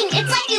It's like